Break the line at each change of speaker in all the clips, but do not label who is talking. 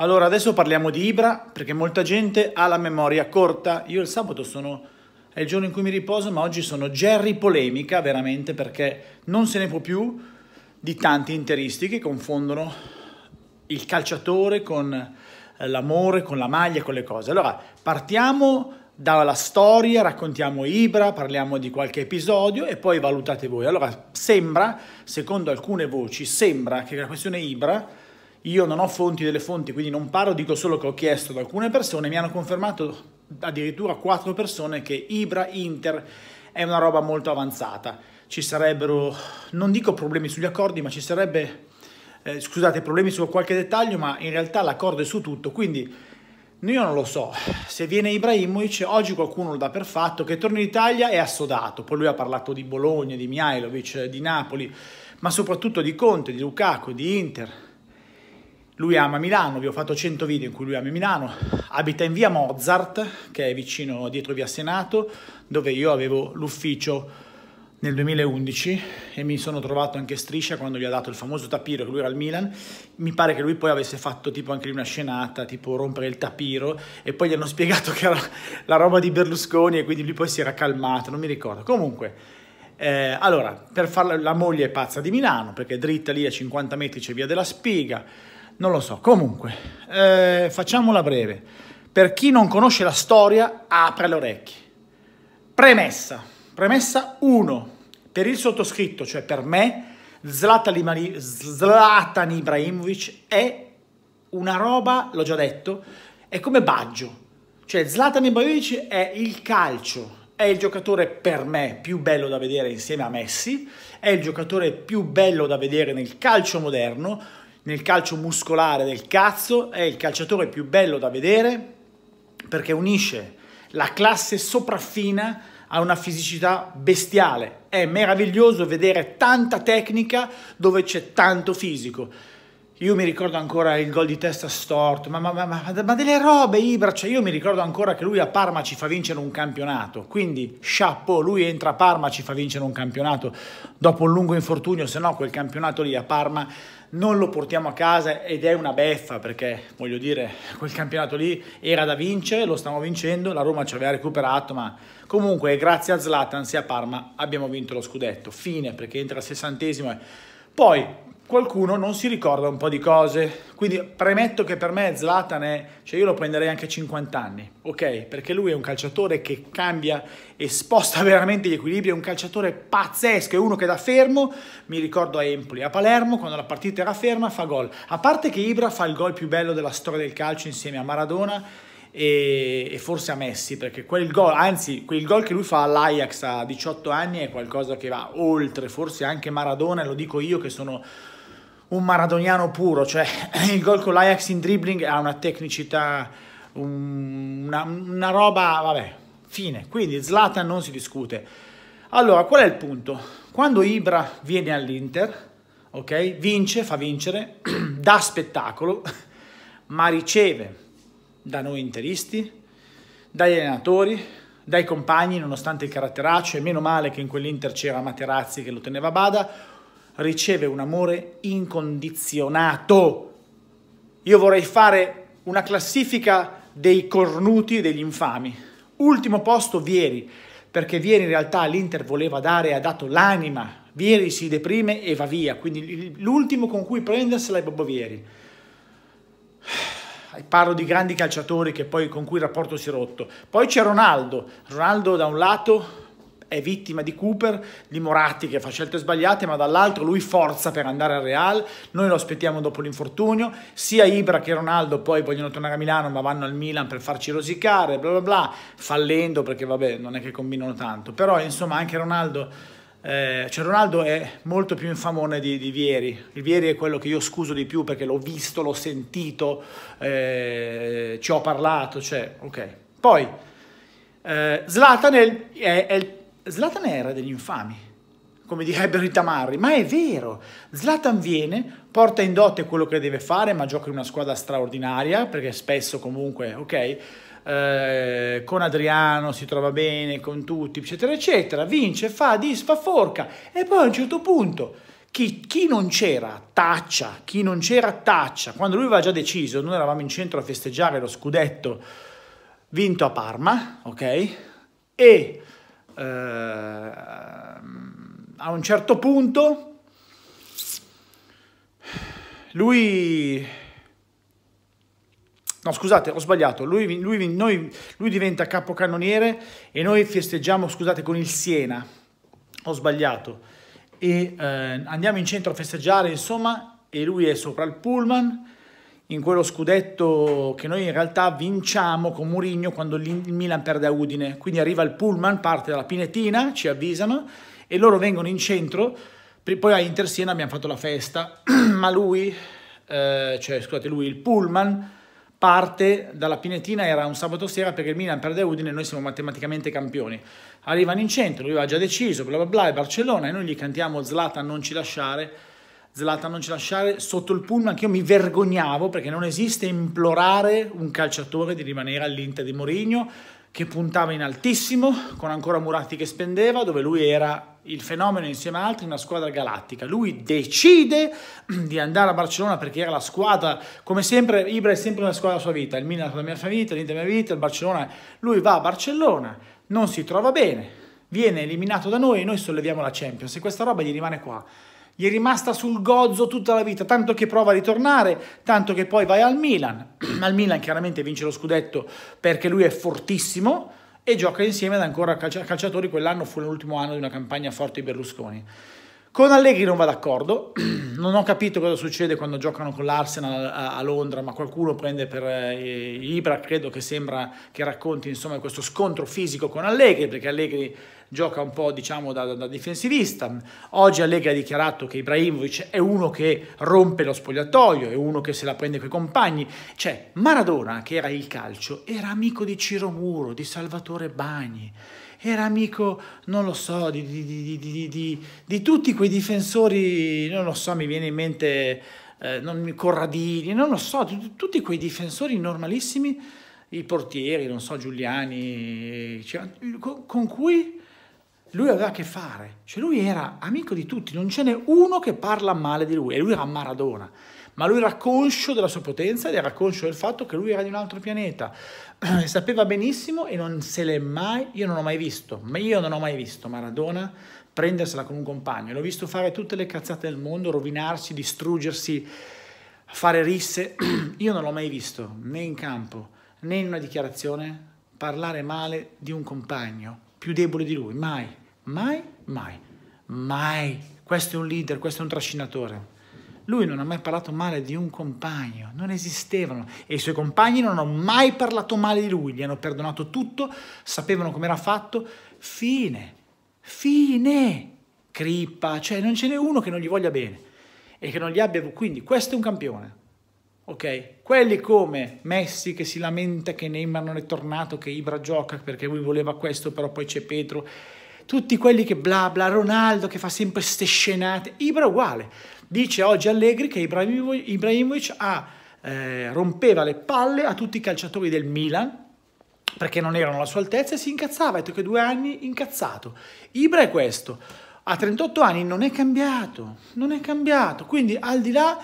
Allora, adesso parliamo di Ibra, perché molta gente ha la memoria corta. Io il sabato sono, è il giorno in cui mi riposo, ma oggi sono Jerry polemica, veramente, perché non se ne può più di tanti interisti che confondono il calciatore con eh, l'amore, con la maglia, con le cose. Allora, partiamo dalla storia, raccontiamo Ibra, parliamo di qualche episodio e poi valutate voi. Allora, sembra, secondo alcune voci, sembra che la questione Ibra io non ho fonti delle fonti, quindi non parlo, dico solo che ho chiesto ad alcune persone, mi hanno confermato addirittura quattro persone che Ibra Inter è una roba molto avanzata. Ci sarebbero, non dico problemi sugli accordi, ma ci sarebbe, eh, scusate, problemi su qualche dettaglio, ma in realtà l'accordo è su tutto, quindi io non lo so, se viene Ibrahimovic, oggi qualcuno lo dà per fatto, che torna in Italia è assodato, poi lui ha parlato di Bologna, di Mihailovic, di Napoli, ma soprattutto di Conte, di Lukaku, di Inter, lui ama Milano, vi ho fatto 100 video in cui lui ama Milano, abita in via Mozart, che è vicino dietro via Senato, dove io avevo l'ufficio nel 2011 e mi sono trovato anche Striscia quando gli ha dato il famoso tapiro che lui era al Milan. Mi pare che lui poi avesse fatto tipo anche una scenata tipo rompere il tapiro e poi gli hanno spiegato che era la roba di Berlusconi e quindi lui poi si era calmato non mi ricordo. Comunque eh, allora per farla la moglie è pazza di Milano perché dritta lì a 50 metri c'è via della Spiga non lo so. Comunque, eh, facciamola breve. Per chi non conosce la storia, apre le orecchie. Premessa. Premessa 1. Per il sottoscritto, cioè per me, Zlatan, Ibrahimovic è una roba, l'ho già detto, è come Baggio. Cioè Zlatan Ibrahimovic è il calcio, è il giocatore per me più bello da vedere insieme a Messi, è il giocatore più bello da vedere nel calcio moderno, nel calcio muscolare del cazzo, è il calciatore più bello da vedere perché unisce la classe sopraffina a una fisicità bestiale. È meraviglioso vedere tanta tecnica dove c'è tanto fisico. Io mi ricordo ancora il gol di testa storto, ma, ma, ma, ma, delle robe Ibra, cioè io mi ricordo ancora che lui a Parma ci fa vincere un campionato, quindi chapeau, lui entra a Parma ci fa vincere un campionato dopo un lungo infortunio, se no quel campionato lì a Parma non lo portiamo a casa ed è una beffa perché voglio dire quel campionato lì era da vincere, lo stiamo vincendo, la Roma ci aveva recuperato ma comunque grazie a Zlatan sia a Parma abbiamo vinto lo scudetto, fine perché entra al sessantesimo. Poi qualcuno non si ricorda un po' di cose. Quindi premetto che per me Zlatan è, cioè io lo prenderei anche a 50 anni, ok? Perché lui è un calciatore che cambia e sposta veramente gli equilibri, è un calciatore pazzesco, è uno che da fermo, mi ricordo a Empoli, a Palermo, quando la partita era ferma, fa gol. A parte che Ibra fa il gol più bello della storia del calcio insieme a Maradona, e, forse a Messi, perché quel gol, anzi, quel gol che lui fa all'Ajax a 18 anni è qualcosa che va oltre, forse anche Maradona, lo dico io che sono un maradoniano puro, cioè il gol con l'Ajax in dribbling ha una tecnicità, una, una roba, vabbè, fine. Quindi Zlatan non si discute. Allora, qual è il punto? Quando Ibra viene all'Inter, ok, vince, fa vincere, dà spettacolo, ma riceve da noi interisti, dagli allenatori, dai compagni, nonostante il caratteraccio, e meno male che in quell'Inter c'era Materazzi che lo teneva a bada, riceve un amore incondizionato. Io vorrei fare una classifica dei cornuti e degli infami. Ultimo posto Vieri, perché Vieri in realtà l'Inter voleva dare, ha dato l'anima. Vieri si deprime e va via, quindi l'ultimo con cui prendersela è Bobo Vieri. Parlo di grandi calciatori poi, con cui il rapporto si è rotto. Poi c'è Ronaldo. Ronaldo da un lato è vittima di Cooper, di Moratti che fa scelte sbagliate, ma dall'altro lui forza per andare al Real, noi lo aspettiamo dopo l'infortunio, sia Ibra che Ronaldo poi vogliono tornare a Milano ma vanno al Milan per farci rosicare, bla bla bla, fallendo perché vabbè non è che combinano tanto, però insomma anche Ronaldo... Eh, cioè Ronaldo è molto più infamone di, di, Vieri. Il Vieri è quello che io scuso di più perché l'ho visto, l'ho sentito, eh, ci ho parlato, cioè, ok. Poi, eh, Zlatan è, è, è il Zlatan era degli infami, come direbbero i tamarri, ma è vero. Zlatan viene, porta in dote quello che deve fare, ma gioca in una squadra straordinaria, perché spesso comunque, ok, eh, con Adriano si trova bene, con tutti, eccetera, eccetera, vince, fa, disfa, forca, e poi a un certo punto chi, chi, non c'era taccia, chi non c'era taccia. Quando lui aveva già deciso, noi eravamo in centro a festeggiare lo scudetto vinto a Parma, ok? E eh, a un certo punto lui... No, scusate, ho sbagliato. Lui, lui, noi, lui diventa capocannoniere e noi festeggiamo, scusate, con il Siena. Ho sbagliato e eh, andiamo in centro a festeggiare, insomma, e lui è sopra il pullman in quello scudetto che noi in realtà vinciamo con Murigno quando il Milan perde a Udine. Quindi arriva il pullman, parte dalla Pinetina, ci avvisano e loro vengono in centro. Poi a Intersiena abbiamo fatto la festa, ma lui, eh, cioè scusate, lui, il pullman parte dalla Pinetina, era un sabato sera perché il Milan perde Udine e noi siamo matematicamente campioni arrivano in centro, lui aveva già deciso, bla bla bla, è Barcellona e noi gli cantiamo Zlatan non ci lasciare, Zlatan non ci lasciare sotto il pullman che io mi vergognavo perché non esiste implorare un calciatore di rimanere all'Inter di Mourinho che puntava in altissimo, con ancora Muratti che spendeva, dove lui era il fenomeno insieme a altri una squadra galattica. Lui decide di andare a Barcellona perché era la squadra, come sempre, Ibra è sempre una squadra della sua vita, il Milan è la mia vita, l'Inter è la mia vita, il Barcellona, lui va a Barcellona, non si trova bene, viene eliminato da noi e noi solleviamo la Champions e questa roba gli rimane qua. Gli è rimasta sul gozzo tutta la vita, tanto che prova a ritornare, tanto che poi vai al Milan. al Milan chiaramente vince lo scudetto perché lui è fortissimo e gioca insieme ad ancora calciatori. Quell'anno fu l'ultimo anno di una campagna forte di Berlusconi. Con Allegri non va d'accordo, non ho capito cosa succede quando giocano con l'Arsenal a, Londra, ma qualcuno prende per eh, Ibra, credo che sembra che racconti insomma questo scontro fisico con Allegri, perché Allegri gioca un po' diciamo da, da, difensivista. Oggi Allegri ha dichiarato che Ibrahimovic è uno che rompe lo spogliatoio, è uno che se la prende coi compagni. Cioè Maradona, che era il calcio, era amico di Ciro Muro, di Salvatore Bagni era amico, non lo so, di, di, di, di, tutti quei difensori, non lo so, mi viene in mente eh, non, Corradini, non lo so, tutti quei difensori normalissimi, i portieri, non so, Giuliani, cioè, con, con cui lui aveva a che fare, cioè lui era amico di tutti, non ce n'è uno che parla male di lui, e lui era Maradona ma lui era conscio della sua potenza ed era conscio del fatto che lui era di un altro pianeta. Sapeva benissimo e non se l'è mai, io non ho mai visto, ma io non ho mai visto Maradona prendersela con un compagno. L'ho visto fare tutte le cazzate del mondo, rovinarsi, distruggersi, fare risse. Io non l'ho mai visto, né in campo, né in una dichiarazione, parlare male di un compagno più debole di lui. Mai, mai, mai, mai. Questo è un leader, questo è un trascinatore. Lui non ha mai parlato male di un compagno, non esistevano e i suoi compagni non hanno mai parlato male di lui, gli hanno perdonato tutto, sapevano come era fatto, fine, fine, crippa, cioè non ce n'è uno che non gli voglia bene e che non gli abbia, quindi questo è un campione, ok? Quelli come Messi che si lamenta che Neymar non è tornato, che Ibra gioca perché lui voleva questo, però poi c'è Petro, tutti quelli che bla bla, Ronaldo che fa sempre ste scenate, Ibra uguale, Dice oggi Allegri che Ibrahimovic, ha, eh, rompeva le palle a tutti i calciatori del Milan perché non erano alla sua altezza e si incazzava, ha detto che due anni incazzato. Ibra è questo, a 38 anni non è cambiato, non è cambiato, quindi al di là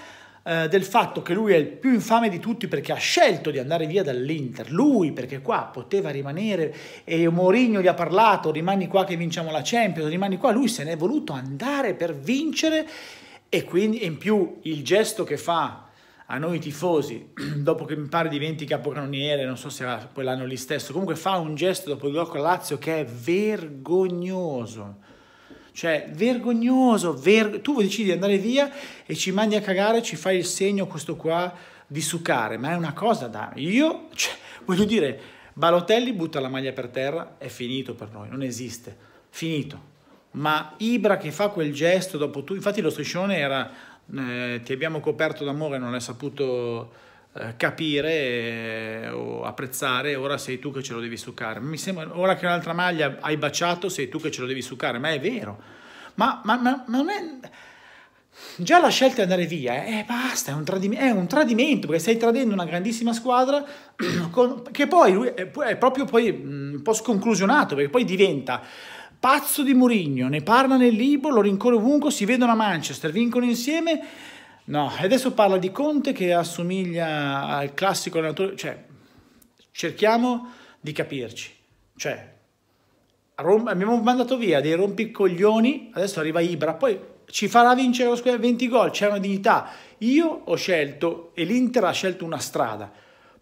eh, del fatto che lui è il più infame di tutti perché ha scelto di andare via dall'Inter, lui perché qua poteva rimanere e Mourinho gli ha parlato, rimani qua che vinciamo la Champions, rimani qua, lui se ne è voluto andare per vincere e quindi in più il gesto che fa a noi tifosi, dopo che mi pare diventi capocannoniere, non so se quell'anno lì stesso, comunque fa un gesto dopo il gol con Lazio che è vergognoso. Cioè, vergognoso, ver... tu decidi di andare via e ci mandi a cagare, ci fai il segno questo qua di succare, ma è una cosa da... Io, cioè, voglio dire, Balotelli butta la maglia per terra, è finito per noi, non esiste, finito. Ma Ibra che fa quel gesto dopo tu, infatti lo striscione era eh, ti abbiamo coperto d'amore, non l'hai saputo capire eh, o apprezzare, ora sei tu che ce lo devi succare. Mi sembra, ora che un'altra maglia hai baciato, sei tu che ce lo devi succare, ma è vero. Ma, ma, ma, ma non è... Già la scelta di andare via, eh, basta, è un, è un tradimento perché stai tradendo una grandissima squadra con, che poi è, è proprio poi un po' sconclusionato perché poi diventa pazzo di Mourinho, ne parla nel libro, lo rincorre ovunque, si vedono a Manchester, vincono insieme. No, adesso parla di Conte che assomiglia al classico allenatore, cioè cerchiamo di capirci. Cioè, abbiamo mandato via dei rompicoglioni, adesso arriva Ibra, poi ci farà vincere lo squadra 20 gol, c'è una dignità. Io ho scelto e l'Inter ha scelto una strada.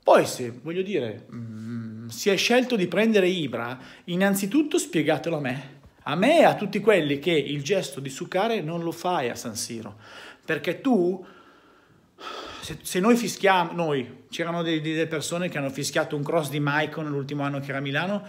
Poi se, voglio dire, mh, si è scelto di prendere Ibra, innanzitutto spiegatelo a me. A me e a tutti quelli che il gesto di succare non lo fai a San Siro. Perché tu, se, se noi fischiamo, noi, c'erano delle persone che hanno fischiato un cross di Maicon l'ultimo anno che era a Milano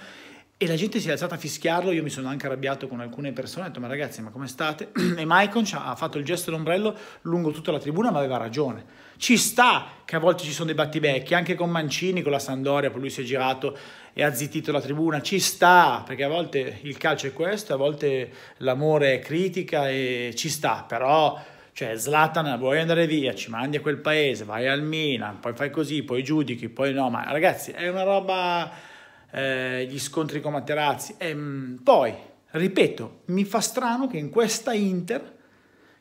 e la gente si è alzata a fischiarlo, io mi sono anche arrabbiato con alcune persone, ho detto ma ragazzi ma come state? E Maicon ha fatto il gesto d'ombrello lungo tutta la tribuna ma aveva ragione. Ci sta che a volte ci sono dei battibecchi, anche con Mancini, con la Sandoria, poi lui si è girato e ha zittito la tribuna, ci sta, perché a volte il calcio è questo, a volte l'amore è critica e ci sta, però cioè Zlatan vuoi andare via, ci mandi a quel paese, vai al Milan, poi fai così, poi giudichi, poi no, ma ragazzi è una roba, eh, gli scontri con Materazzi, e, ehm, poi, ripeto, mi fa strano che in questa Inter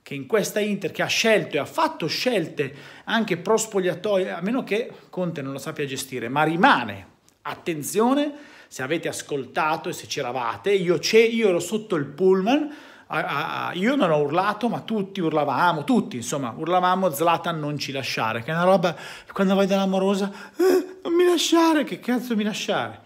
che in questa Inter che ha scelto e ha fatto scelte anche pro spogliatoio, a meno che Conte non lo sappia gestire, ma rimane, attenzione, se avete ascoltato e se c'eravate, io, io ero sotto il pullman, io non ho urlato, ma tutti urlavamo, tutti insomma, urlavamo Zlatan non ci lasciare, che è una roba, quando vai dall'amorosa, eh, non mi lasciare, che cazzo mi lasciare?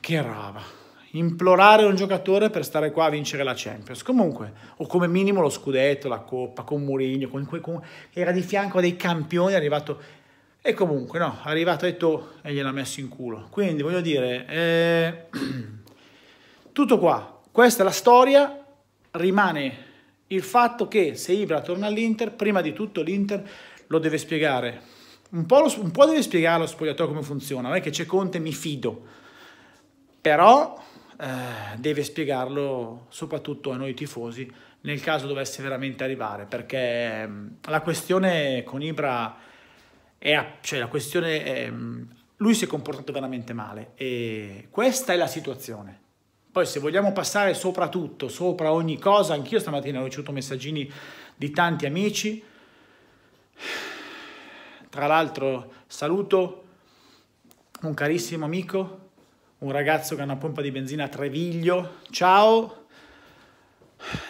Che roba implorare un giocatore per stare qua a vincere la Champions. Comunque, o come minimo lo scudetto, la coppa, con Mourinho, con, con, era di fianco a dei campioni, è arrivato... E comunque, no, è arrivato e tu e gliel'ha messo in culo. Quindi, voglio dire, eh, tutto qua. Questa è la storia, rimane il fatto che se Ibra torna all'Inter, prima di tutto l'Inter lo deve spiegare. Un po', lo, un po' deve spiegare allo spogliatoio come funziona, non è che c'è Conte, mi fido. Però eh, deve spiegarlo soprattutto a noi tifosi nel caso dovesse veramente arrivare, perché mm, la questione con Ibra è, cioè la questione è, mm, lui si è comportato veramente male e questa è la situazione. Poi se vogliamo passare sopra tutto, sopra ogni cosa, anch'io stamattina ho ricevuto messaggini di tanti amici. Tra l'altro saluto un carissimo amico un ragazzo che ha una pompa di benzina a Treviglio. Ciao!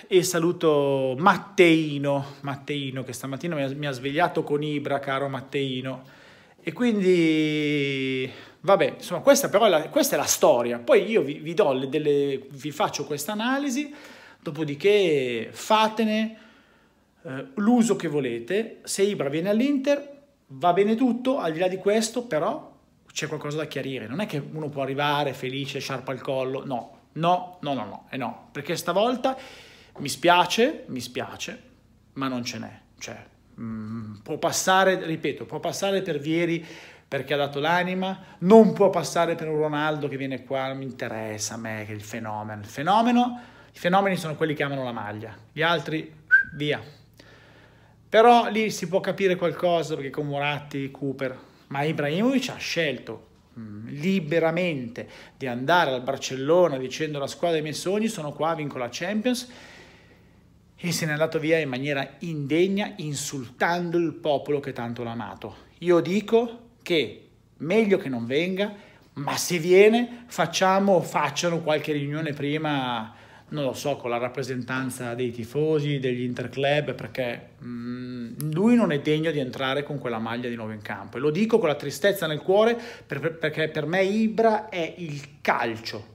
E saluto Matteino, Matteino che stamattina mi ha, svegliato con Ibra, caro Matteino. E quindi, vabbè, insomma, questa però è la, questa è la storia. Poi io vi, vi, do delle, vi faccio questa analisi, dopodiché fatene eh, l'uso che volete. Se Ibra viene all'Inter, va bene tutto, al di là di questo, però c'è qualcosa da chiarire. Non è che uno può arrivare felice, sciarpa al collo. No, no, no, no, no. E no. Perché stavolta mi spiace, mi spiace, ma non ce n'è. Cioè, mm, può passare, ripeto, può passare per Vieri perché ha dato l'anima, non può passare per un Ronaldo che viene qua, non mi interessa a me, che il fenomeno. Il fenomeno, i fenomeni sono quelli che amano la maglia, gli altri, via. Però lì si può capire qualcosa perché con Moratti, Cooper, ma Ibrahimovic ha scelto mm, liberamente di andare al Barcellona dicendo la squadra dei miei sogni sono qua, vinco la Champions e se n'è andato via in maniera indegna insultando il popolo che tanto l'ha amato. Io dico che meglio che non venga, ma se viene facciamo, facciano qualche riunione prima non lo so, con la rappresentanza dei tifosi, degli interclub, perché mh, mm, lui non è degno di entrare con quella maglia di nuovo in campo. E lo dico con la tristezza nel cuore per, perché per me Ibra è il calcio,